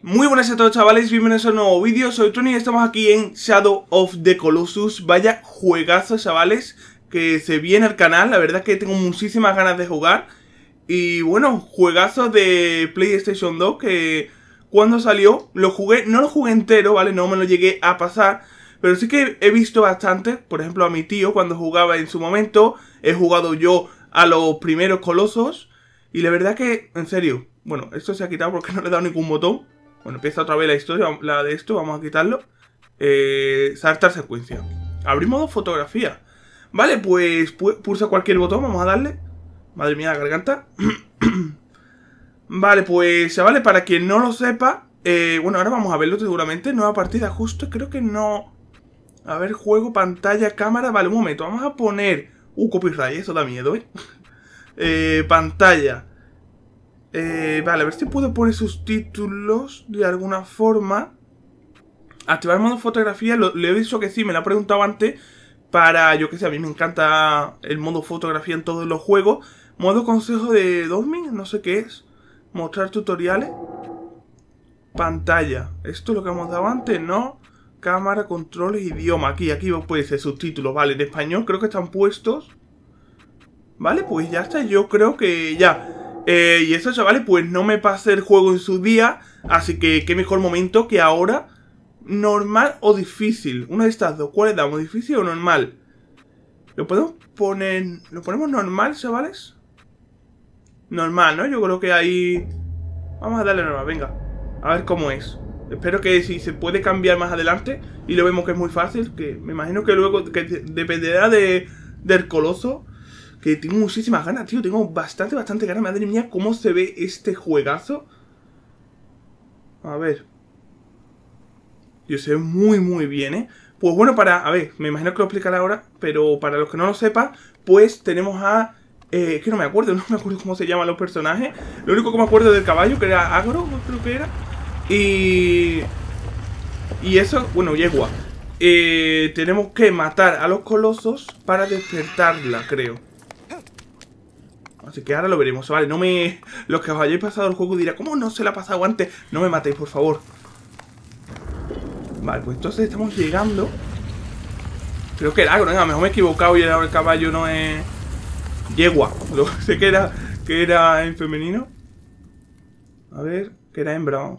Muy buenas a todos chavales, bienvenidos a un nuevo vídeo, soy Tony y estamos aquí en Shadow of the Colossus. Vaya juegazo chavales, que se viene al canal, la verdad es que tengo muchísimas ganas de jugar. Y bueno, juegazo de PlayStation 2 que cuando salió lo jugué, no lo jugué entero, ¿vale? No me lo llegué a pasar Pero sí que he visto bastante, por ejemplo a mi tío cuando jugaba en su momento He jugado yo a los primeros colosos Y la verdad que, en serio, bueno, esto se ha quitado porque no le he dado ningún botón bueno, empieza otra vez la historia, la de esto, vamos a quitarlo. Eh, saltar secuencia. Abrir modo fotografía. Vale, pues pulsa cualquier botón, vamos a darle. Madre mía, la garganta. vale, pues vale para quien no lo sepa, eh, bueno, ahora vamos a verlo seguramente. Nueva partida, justo creo que no... A ver, juego, pantalla, cámara. Vale, un momento, vamos a poner... Uh, copyright, eso da miedo, ¿eh? eh pantalla. Eh, vale, a ver si puedo poner subtítulos de alguna forma. Activar el modo fotografía, le he dicho que sí, me lo ha preguntado antes. Para, yo que sé, a mí me encanta el modo fotografía en todos los juegos. Modo consejo de Dormin, no sé qué es. Mostrar tutoriales. Pantalla. Esto es lo que hemos dado antes, ¿no? Cámara, controles, idioma. Aquí, aquí puede ser subtítulos, vale. En español creo que están puestos. Vale, pues ya está. Yo creo que ya. Eh, y eso, chavales, pues no me pasé el juego en su día. Así que qué mejor momento que ahora. Normal o difícil. Una de estas dos. ¿Cuál damos? ¿Difícil o normal? ¿Lo podemos poner... ¿Lo ponemos normal, chavales? Normal, ¿no? Yo creo que ahí... Vamos a darle normal, venga. A ver cómo es. Espero que si se puede cambiar más adelante y lo vemos que es muy fácil, que me imagino que luego que dependerá de, del coloso que tengo muchísimas ganas, tío. Tengo bastante, bastante ganas. Madre mía, cómo se ve este juegazo. A ver. Yo sé muy, muy bien, ¿eh? Pues bueno, para... A ver, me imagino que lo explicaré ahora. Pero para los que no lo sepan, pues tenemos a... Eh, que no me acuerdo, no me acuerdo cómo se llaman los personajes. Lo único que me acuerdo del caballo, que era Agro, creo que era. Y... Y eso, bueno, yegua. eh, tenemos que matar a los colosos para despertarla, creo. Así que ahora lo veremos. Vale, no me... Los que os hayáis pasado el juego dirán, ¿cómo no se la ha pasado antes? No me matéis, por favor. Vale, pues entonces estamos llegando. Creo que era algo, venga, mejor me he equivocado y el caballo no es... Yegua. sé que era, que era en femenino. A ver, que era hembra.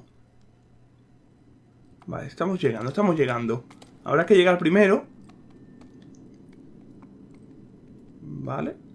Vale, estamos llegando, estamos llegando. Habrá que llegar primero. Vale.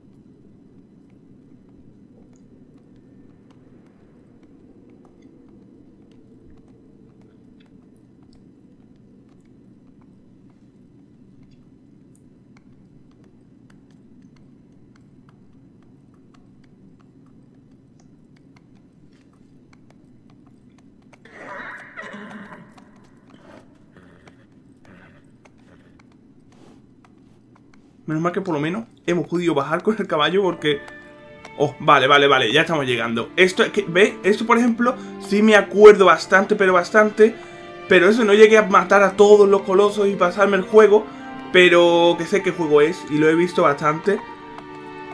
Menos mal que por lo menos hemos podido bajar con el caballo porque... Oh, vale, vale, vale, ya estamos llegando. Esto es que, ¿ve? Esto, por ejemplo, sí me acuerdo bastante, pero bastante. Pero eso, no llegué a matar a todos los colosos y pasarme el juego. Pero que sé qué juego es y lo he visto bastante.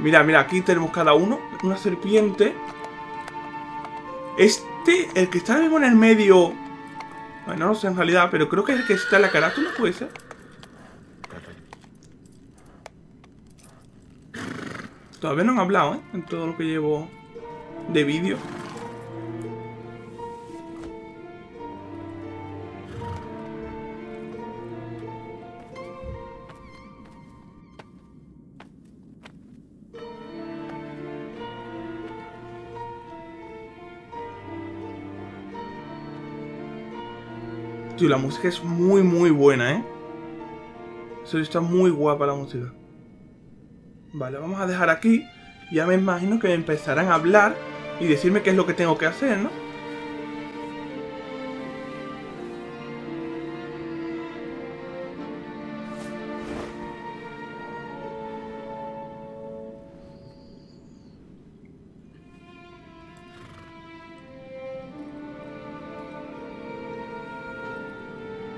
Mira, mira, aquí tenemos cada uno. Una serpiente. Este, el que está mismo en el medio... Bueno, no sé en realidad, pero creo que es el que está en la carátula, puede ser. Todavía no han hablado, ¿eh? En todo lo que llevo de vídeo. Tío, la música es muy, muy buena, ¿eh? Eso está muy guapa la música. Vale, vamos a dejar aquí. Ya me imagino que me empezarán a hablar y decirme qué es lo que tengo que hacer, ¿no?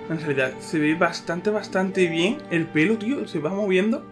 En realidad se ve bastante, bastante bien el pelo, tío. Se va moviendo.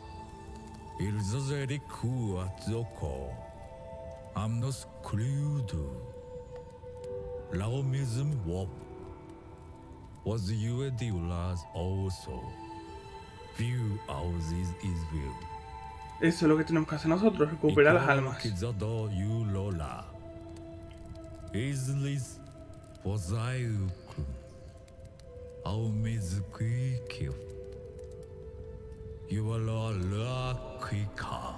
일저제리쿠와 쪼코 암노스 클루드 Laomism Wop was Yuediulas also. View ours is Israel. Eso es lo que tenemos que hacer nosotros, recuperar las almas. Kizodo Yulola. Islis Pozaiuku. Aumizukikio. You will all lucky car.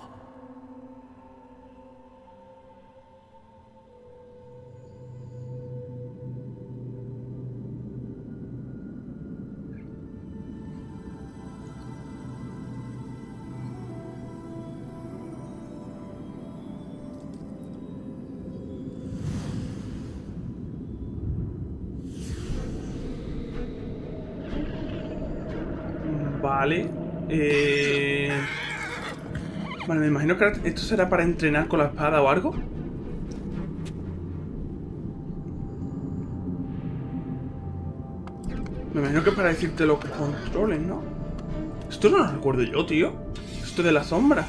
Vale. Eh... Vale, me imagino que esto será para entrenar con la espada o algo. Me imagino que para decirte los controles, ¿no? Esto no lo recuerdo yo, tío. Esto de la sombra.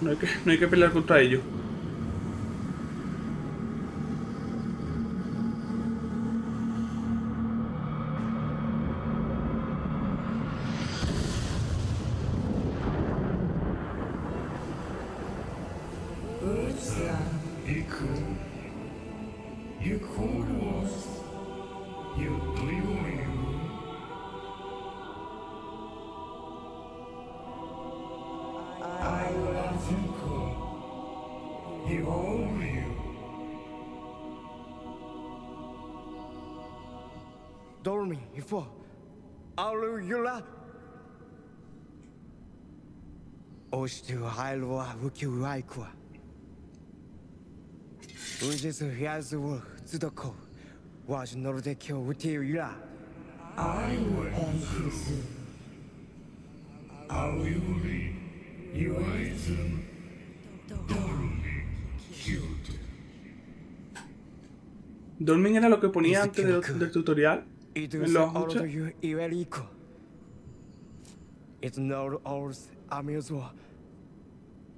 No hay que, no hay que pelear contra ellos. Dorming for our Yula. Oshtu Hailwa Wukiwaikwa. Ujes Yazur Zudoko. Was Nordekyo Wuti Yula. I will end you soon. Aoyuri, Iwaizum, Dorumi, Kyuto. Dorming era lo que ponía antes del, del tutorial. Idus ordu iveliko. It's not ours amuzwa.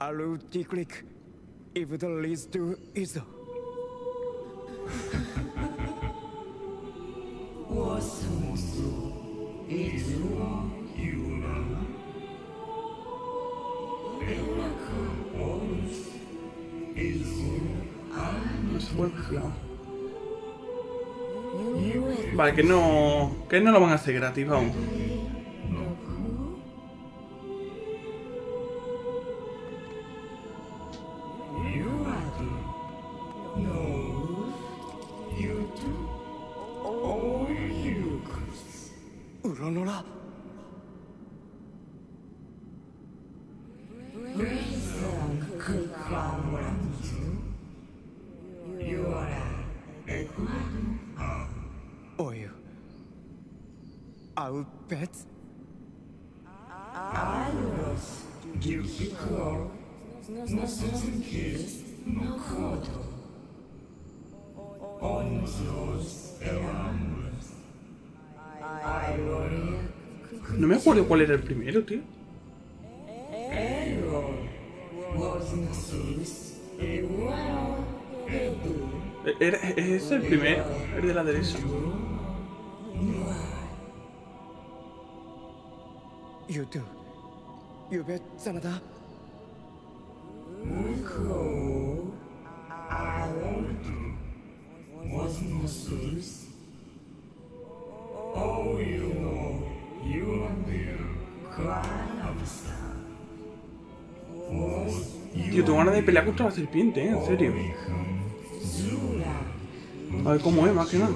Alu diklik. If the least do is. 我所思，亦如我有人。Work, y'all. Vale, que no. Que no lo van a hacer gratis, vamos. No me acuerdo cuál era el primero, tío. E- Era, ¿Es el primero? El de la derecha. You do. You bet Sanada. Tío, tengo ganas de pelear contra la serpiente, ¿eh? En serio. A ver cómo es, más que nada.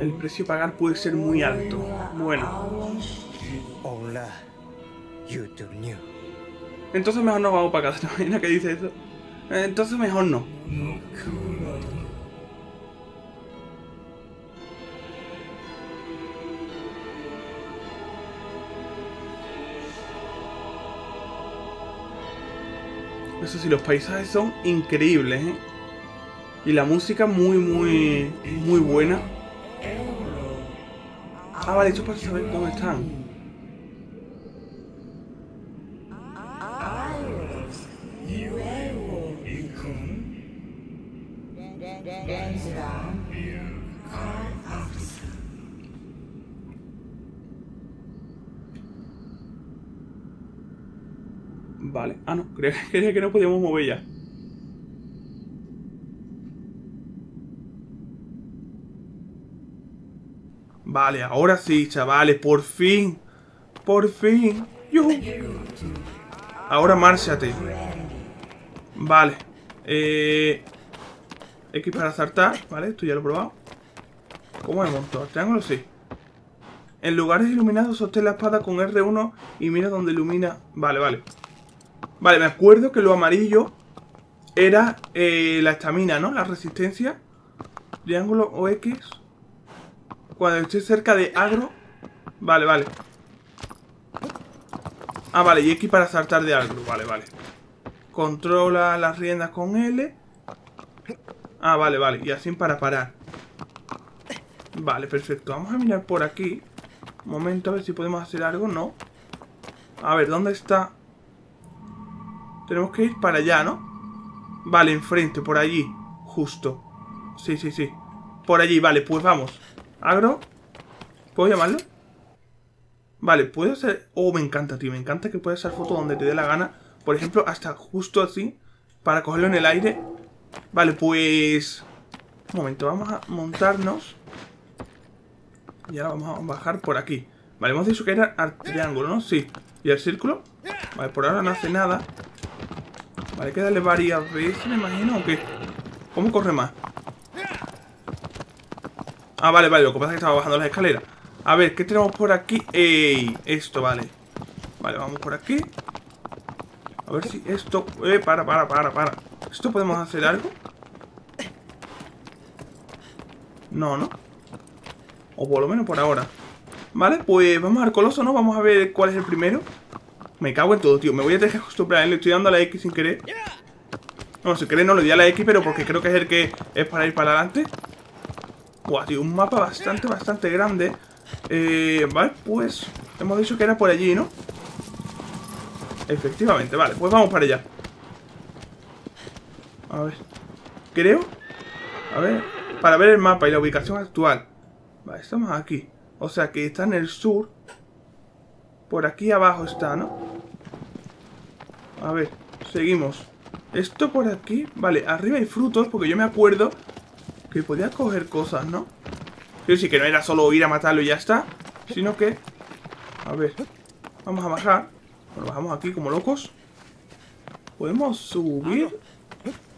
El precio a pagar puede ser muy alto. Bueno, Ola. You do new. entonces mejor no vamos para casa. ¿Te imaginas que dice eso? Entonces mejor no. Eso sí, los paisajes son increíbles, ¿eh? Y la música muy, muy, muy buena. Ah, vale, esto es para saber dónde están. Vale. Ah, no. Creía que no podíamos mover ya. Vale, ahora sí, chavales. Por fin. Por fin. Yujú. Ahora márchate. Vale. Eh... X para saltar. Vale, esto ya lo he probado. ¿Cómo me monto? ¿El triángulo? Sí. En lugares iluminados sostén la espada con R1 y mira donde ilumina. Vale, vale. Vale, me acuerdo que lo amarillo era eh, la estamina, ¿no? La resistencia. Triángulo o X. Cuando esté cerca de agro. Vale, vale. Ah, vale, y X para saltar de agro. Vale, vale. Controla las riendas con L. Ah, vale, vale. Y así para parar. Vale, perfecto. Vamos a mirar por aquí. Un momento, a ver si podemos hacer algo. No. A ver, ¿dónde está? Tenemos que ir para allá, ¿no? Vale, enfrente, por allí. Justo. Sí, sí, sí. Por allí, vale, pues vamos. Agro. ¿Puedo llamarlo? Vale, puedo hacer... Oh, me encanta, tío. Me encanta que puedas hacer foto donde te dé la gana. Por ejemplo, hasta justo así. Para cogerlo en el aire. Vale, pues... Un momento, vamos a montarnos. Y ahora vamos a bajar por aquí. Vale, hemos dicho que era al triángulo, ¿no? Sí. ¿Y el círculo? Vale, por ahora no hace nada. Vale, hay que darle varias veces, me imagino, ¿o qué? ¿Cómo corre más? Ah, vale, vale, lo que pasa es que estaba bajando las escaleras. A ver, ¿qué tenemos por aquí? Esto, vale. Vale, vamos por aquí. A ver si esto... Eh, para, para, para, para. ¿Esto podemos hacer algo? No, ¿no? O por lo menos por ahora. Vale, pues vamos al coloso, ¿no? Vamos a ver cuál es el primero. Me cago en todo, tío. Me voy a tener que acostumbrar. Le estoy dando a la X sin querer. No, sin querer no le di a la X, pero porque creo que es el que es para ir para adelante. Buah, tío, un mapa bastante, bastante grande. Eh, vale, pues hemos dicho que era por allí, ¿no? Efectivamente, vale, pues vamos para allá. A ver. Creo. A ver. Para ver el mapa y la ubicación actual. Vale, estamos aquí. O sea que está en el sur. Por aquí abajo está, ¿no? A ver, seguimos. Esto por aquí. Vale, arriba hay frutos porque yo me acuerdo que podía coger cosas, ¿no? Sí, sí, que no era solo ir a matarlo y ya está. Sino que... A ver. Vamos a bajar. Bueno, bajamos aquí como locos. ¿Podemos subir?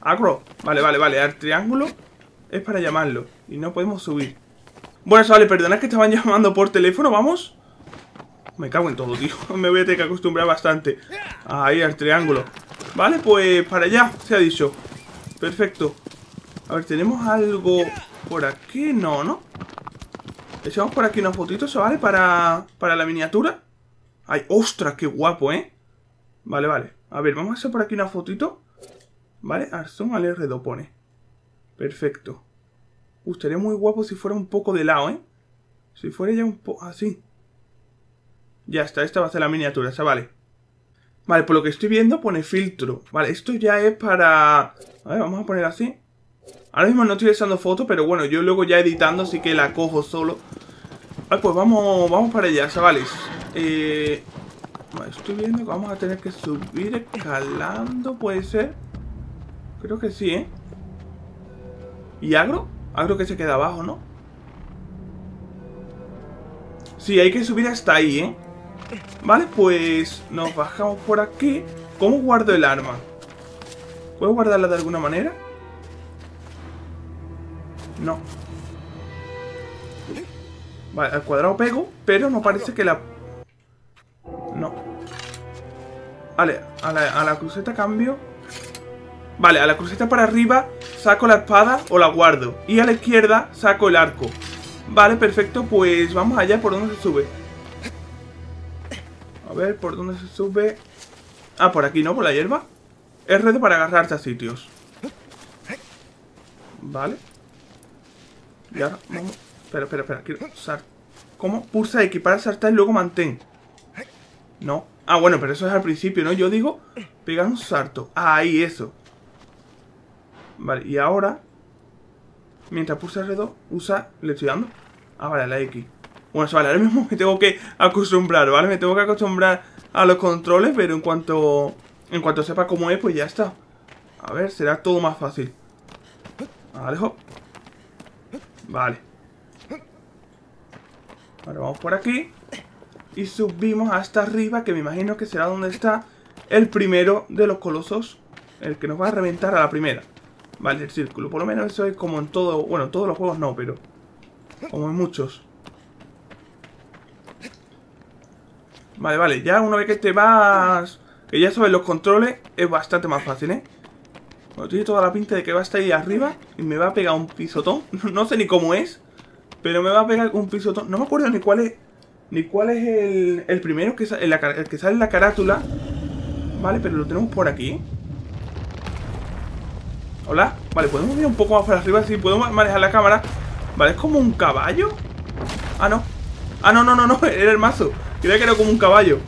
Agro. Vale, vale, vale. Al triángulo es para llamarlo. Y no podemos subir. Bueno, vale, perdonad que estaban llamando por teléfono. ¿Vamos? Me cago en todo, tío. Me voy a tener que acostumbrar bastante. Ahí, al triángulo. Vale, pues para allá, se ha dicho. Perfecto. A ver, ¿tenemos algo por aquí? No, ¿no? Echamos por aquí unas fotitos, ¿vale? Para, para la miniatura. Ay, ostras, qué guapo, ¿eh? Vale, vale. A ver, vamos a hacer por aquí una fotito. Vale, Arzón al R2 pone. Perfecto. Uh, estaría muy guapo si fuera un poco de lado, ¿eh? Si fuera ya un poco así. Ya está, esta va a ser la miniatura, esa vale. Vale, por lo que estoy viendo pone filtro. Vale, esto ya es para... A ver, vamos a poner así. Ahora mismo no estoy usando foto, pero bueno, yo luego ya editando, así que la cojo solo. Vale, pues vamos, vamos para allá, chavales. Eh, estoy viendo que vamos a tener que subir escalando, ¿puede ser? Creo que sí, ¿eh? ¿Y agro? Agro que se queda abajo, ¿no? Sí, hay que subir hasta ahí, ¿eh? Vale, pues nos bajamos por aquí. ¿Cómo guardo el arma? ¿Puedo guardarla de alguna manera? No. Vale, al cuadrado pego, pero no parece que la... No. Vale, a la, a la cruceta cambio. Vale, a la cruceta para arriba saco la espada o la guardo. Y a la izquierda saco el arco. Vale, perfecto, pues vamos allá por donde se sube. A ver, ¿por dónde se sube? Ah, por aquí, ¿no? Por la hierba. Es red para agarrarse a sitios. Vale. Y ahora vamos... Espera, espera, espera. Quiero sal... ¿Cómo? Pulsa para saltar y luego mantén. No. Ah, bueno, pero eso es al principio, ¿no? Yo digo pegar un salto. Ah, ahí, eso. Vale, y ahora... Mientras pulsa R2, usa... ¿Le estoy dando? Ah, vale, la X. Bueno, vale, ahora mismo me tengo que acostumbrar, ¿vale? Me tengo que acostumbrar a los controles, pero en cuanto... En cuanto sepa cómo es, pues ya está. A ver, será todo más fácil. Vale, hop. Vale. Ahora vamos por aquí. Y subimos hasta arriba, que me imagino que será donde está el primero de los colosos. El que nos va a reventar a la primera. Vale, el círculo. Por lo menos eso es como en todo... Bueno, en todos los juegos no, pero... Como en muchos. Vale, vale. Ya una vez que te vas... Que ya sabes los controles, es bastante más fácil, ¿eh? Bueno, tiene toda la pinta de que va a estar ahí arriba y me va a pegar un pisotón. No sé ni cómo es, pero me va a pegar un pisotón. No me acuerdo ni cuál es... Ni cuál es el, el primero que, sale en la carátula. Vale, pero lo tenemos por aquí. Hola. Vale, podemos ir un poco más para arriba. Sí, podemos manejar la cámara. Vale, es como un caballo. Ah, no. Ah, no, no, no, no. Era el mazo. Creía que era como un caballo.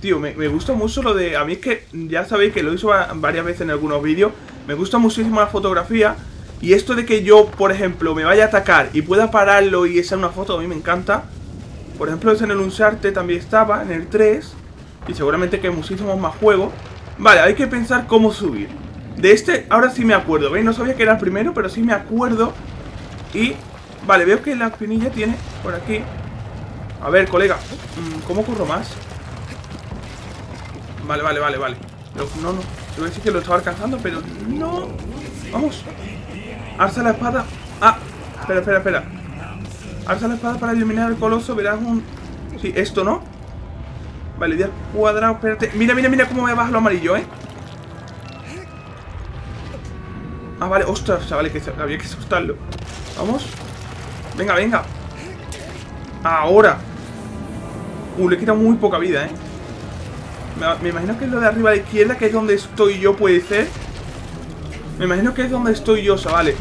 Tío, me, gusta mucho lo de... A mí es que ya sabéis que lo hizo varias veces en algunos vídeos. Me gusta muchísimo la fotografía. Y esto de que yo, por ejemplo, me vaya a atacar y pueda pararlo y hacer una foto, a mí me encanta. Por ejemplo, en el Uncharted también estaba, en el 3. Y seguramente que muchísimos más juegos. Vale, hay que pensar cómo subir. De este, ahora sí me acuerdo, ¿veis? No sabía que era el primero, pero sí me acuerdo. Y Vale, veo que la espinilla tiene por aquí. A ver, colega. mm, ¿Cómo corro más? Vale, vale, vale, vale. No, no. Te voy a decir que lo estaba alcanzando, pero no. Vamos. Alza la espada. Ah, espera, espera, espera. Alza la espada para eliminar el coloso. Verás un... Sí, esto, ¿no? Vale, día cuadrado, espérate. Mira, mira, mira cómo me baja lo amarillo, ¿eh? Ah, vale, ostras, chavales, que había que asustarlo. Vamos. Venga, venga. Ahora. Uh, le quita muy poca vida, ¿eh? Me, imagino que es lo de arriba a la izquierda, que es donde estoy yo, puede ser. Me imagino que es donde estoy yo, chavales.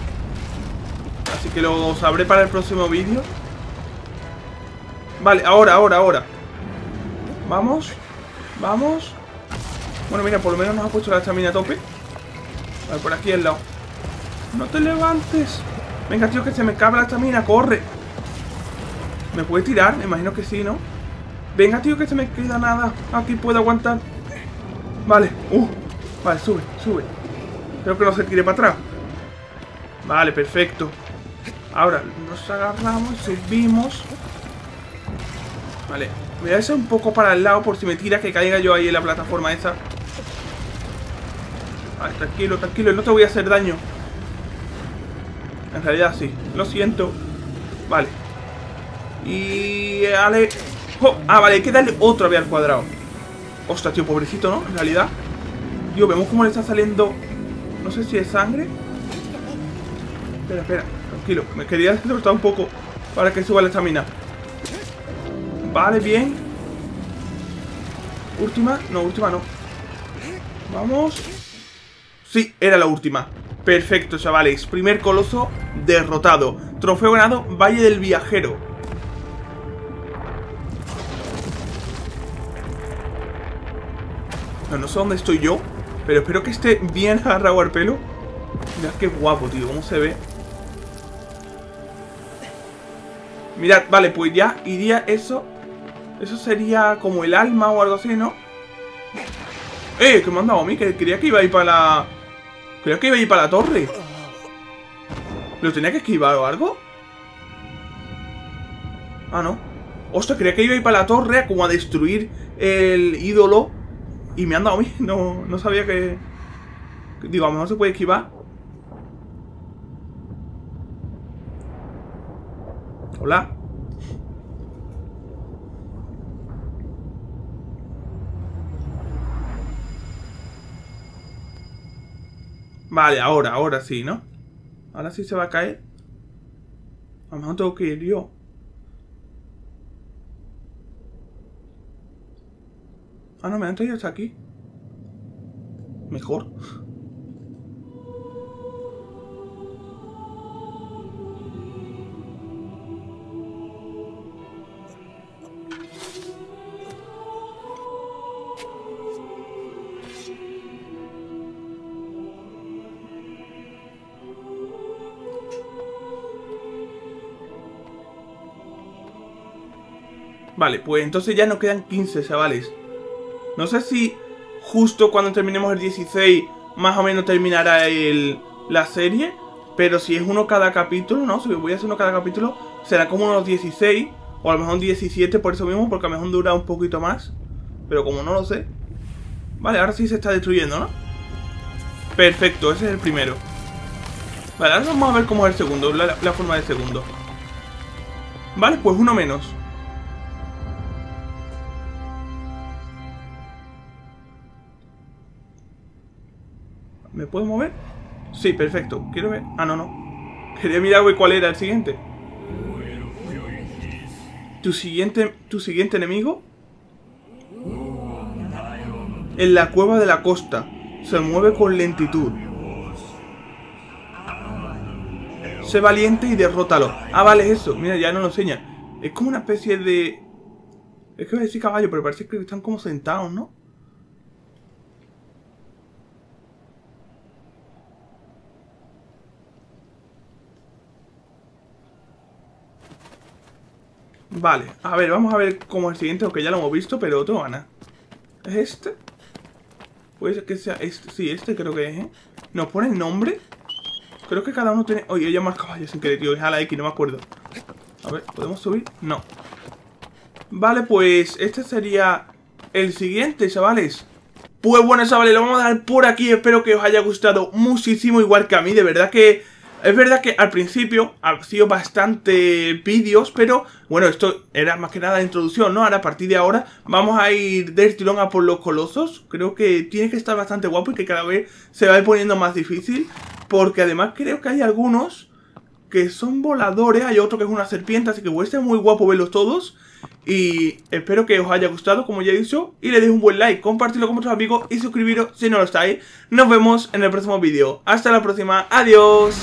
Así que lo sabré para el próximo vídeo. Vale, ahora, ahora, ahora. Vamos. Vamos. Bueno, mira, por lo menos nos ha puesto la estamina a tope. Vale, por aquí al lado. No te levantes. Venga, tío, que se me cabe la estamina. Corre. ¿Me puede tirar? Me imagino que sí, ¿no? Venga, tío, que se me queda nada. Aquí puedo aguantar. Vale. Uh. Vale, sube, sube. Creo que no se tire para atrás. Vale, perfecto. Ahora nos agarramos subimos. Vale. Voy a hacer un poco para el lado por si me tira que caiga yo ahí en la plataforma esa. Vale, tranquilo, tranquilo. No te voy a hacer daño. En realidad sí. Lo siento. Vale. Y... Ale... ¡Oh! Ah, vale, hay que darle otra vez al cuadrado. Ostras, tío, pobrecito, ¿no? En realidad. Tío, vemos cómo le está saliendo... No sé si es sangre. Espera, espera. Tranquilo. Me quería soltar un poco para que suba la estamina. Vale, bien. Última. No, última no. Vamos. Sí, era la última. Perfecto, chavales. Primer coloso derrotado. Trofeo ganado, Valle del Viajero. No, sé dónde estoy yo, pero espero que esté bien agarrado al pelo. Mirad qué guapo, tío, cómo se ve. Mirad, vale, pues ya iría eso. Eso sería como el alma o algo así, ¿no? ¡Eh! Que me han dado a mí, que creía que iba a ir para la... Creía que iba a ir para la torre. ¿Lo tenía que esquivar o algo? Ah, no. Ostras, creía que iba a ir para la torre como a destruir el ídolo. Y me han dado a mí. No, no sabía que... Digo, a lo mejor se puede esquivar. Hola. Vale, ahora, ahora sí, ¿no? Ahora sí se va a caer. A lo mejor tengo que ir yo. Ah, no, me han traído hasta aquí. Mejor. Vale, pues entonces ya nos quedan 15, chavales. No sé si justo cuando terminemos el 16 más o menos terminará el, la serie. Pero si es uno cada capítulo, ¿no? Si voy a hacer uno cada capítulo, será como unos 16 o a lo mejor 17 por eso mismo, porque a lo mejor dura un poquito más. Pero como no lo sé. Vale, ahora sí se está destruyendo, ¿no? Perfecto, ese es el primero. Vale, ahora vamos a ver cómo es el segundo, la, la forma del segundo. Vale, pues uno menos. ¿Me puedo mover? Sí, perfecto. Quiero ver. Ah, no, no. Quería mirar cuál era el siguiente. ¿Tu siguiente, tu siguiente enemigo? En la cueva de la costa. Se mueve con lentitud. Sé valiente y derrótalo. Ah, vale, eso. Mira, ya no lo enseña. Es como una especie de... Es que voy a decir caballo, pero parece que están como sentados, ¿no? Vale, a ver, vamos a ver cómo es el siguiente, aunque ya lo hemos visto, pero otro gana. ¿Es este? Puede ser que sea este, sí, este creo que es, ¿eh? ¿Nos pone el nombre? Creo que cada uno tiene... Oye, ella más caballos sin querer, tío. Es a la X, no me acuerdo. A ver, ¿podemos subir? No. Vale, pues este sería el siguiente, chavales. Pues bueno, chavales, lo vamos a dar por aquí. Espero que os haya gustado muchísimo, igual que a mí. De verdad que... Es verdad que al principio ha sido bastante vídeos, pero bueno, esto era más que nada introducción, ¿no? Ahora a partir de ahora vamos a ir del tirón a por los colosos. Creo que tiene que estar bastante guapo y que cada vez se va a ir poniendo más difícil. Porque además creo que hay algunos que son voladores, hay otro que es una serpiente, así que puede ser muy guapo verlos todos. Y espero que os haya gustado, como ya he dicho, y le deis un buen like, compartirlo con vuestros amigos y suscribiros si no lo estáis. Nos vemos en el próximo vídeo. Hasta la próxima, adiós.